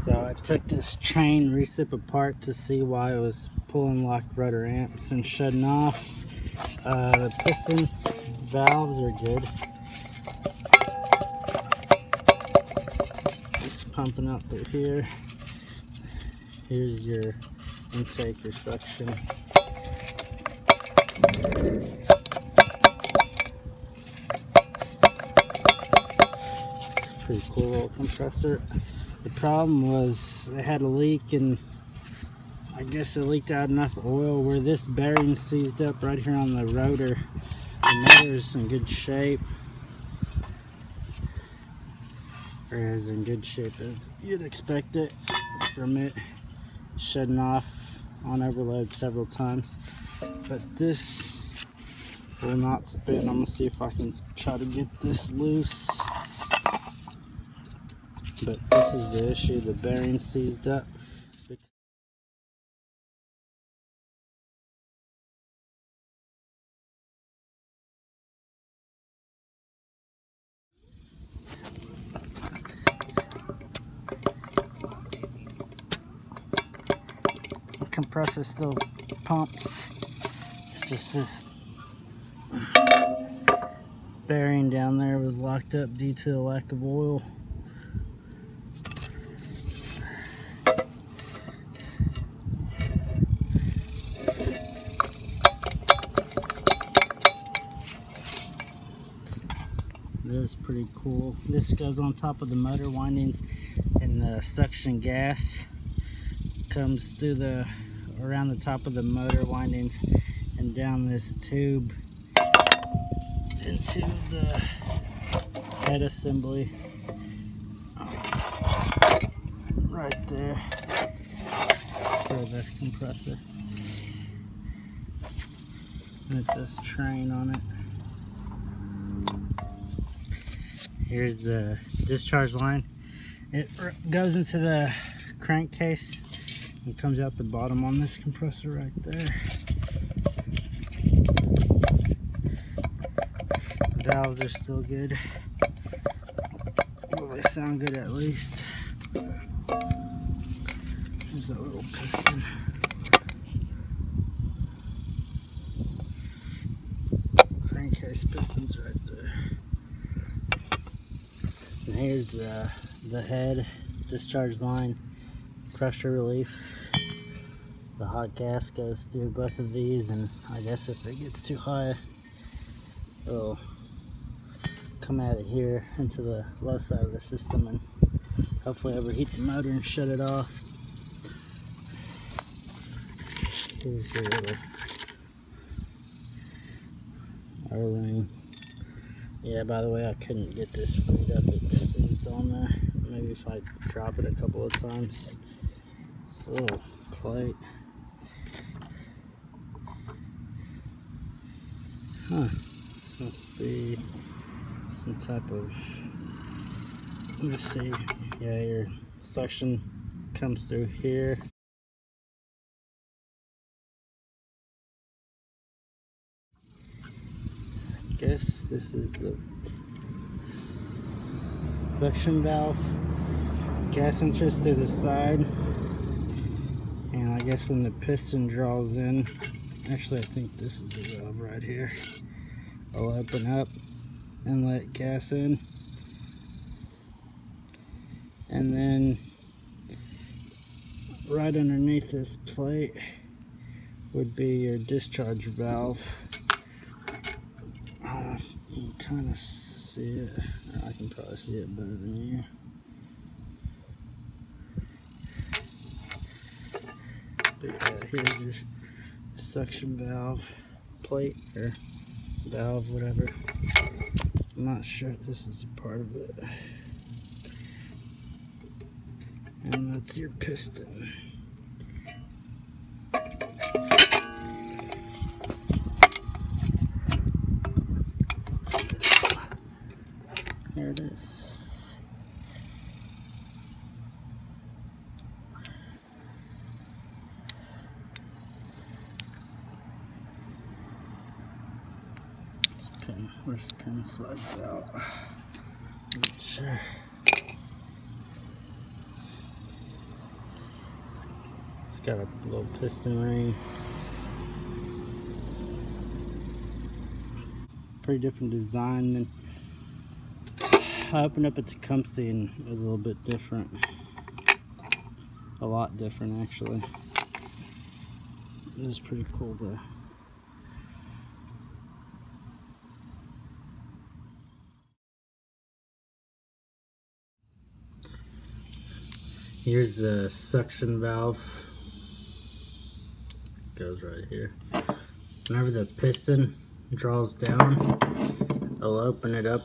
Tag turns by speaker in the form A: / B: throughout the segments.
A: So I took this Trane recip apart to see why it was pulling locked rotor amps and shutting off. Uh, the piston valves are good. It's pumping up through here. Here's your intake, your suction. Pretty cool little compressor. The problem was it had a leak and I guess it leaked out enough oil where this bearing seized up right here on the rotor. The motor's in good shape. Or as in good shape as you'd expect it from it shutting off on overload several times. But this will not spin. I'm gonna see if I can try to get this loose. But this is the issue, the bearing seized up. The compressor still pumps. It's just this bearing down there was locked up due to the lack of oil. This is pretty cool. This goes on top of the motor windings and the suction gas comes through the around the top of the motor windings and down this tube into the head assembly. Right there for the compressor. And it says Trane on it here's the discharge line it goes into the crankcase and comes out the bottom on this compressor right there valves are still good. Well, they sound good at least. There's that little piston. Crankcase pistons right there. And here's uh, the head discharge line pressure relief. The hot gas goes through both of these and I guess if it gets too high it'll come out of here into the low side of the system and hopefully overheat the motor and shut it off. Here's little O-ring. Yeah, by the way, I couldn't get this freed up. It's seized on there. Maybe if I drop it a couple of times. So, plate. Huh. This must be some type of Let me see yeah your suction comes through here guess this is the suction valve. Gas entrance to the side. And I guess when the piston draws in actually I think this is the valve right here. I'll open up and let gas in. And then right underneath this plate would be your discharge valve you kind of see it I can probably see it better than you here's your suction valve plate or valve whatever I'm not sure if this is a part of it. And that's your piston. There it is. Where's the pin slides out. Not sure. got a little piston ring. Pretty different design than I opened up a Tecumseh and it was a little bit different. A lot different actually. It was pretty cool though. Here's the suction valve. Goes right here. Whenever the piston draws down, I'll open it up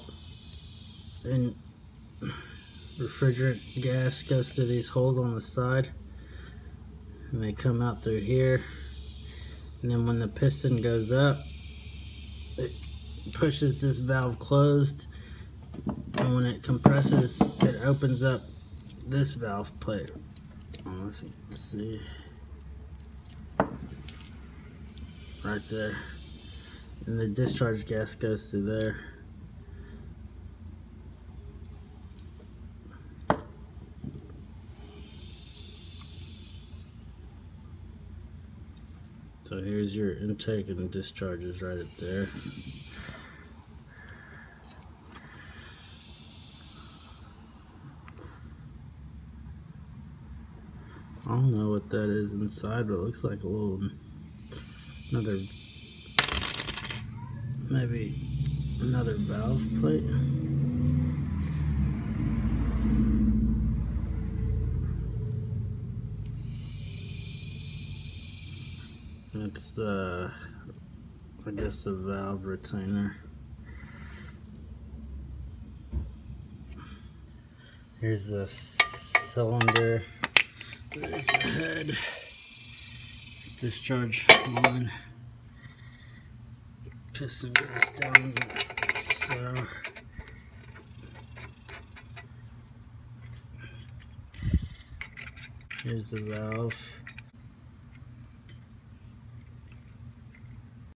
A: and refrigerant gas goes through these holes on the side and they come out through here and then when the piston goes up it pushes this valve closed and when it compresses it opens up this valve plate. Oh, let's see. Right there. And the discharge gas goes through there. So here's your intake and discharges right up there. I don't know what that is inside, but it looks like a little, another, maybe another valve plate. It's, uh, I guess a valve retainer. Here's the cylinder. The head. Discharge line. Piston goes down so. Here's the valve.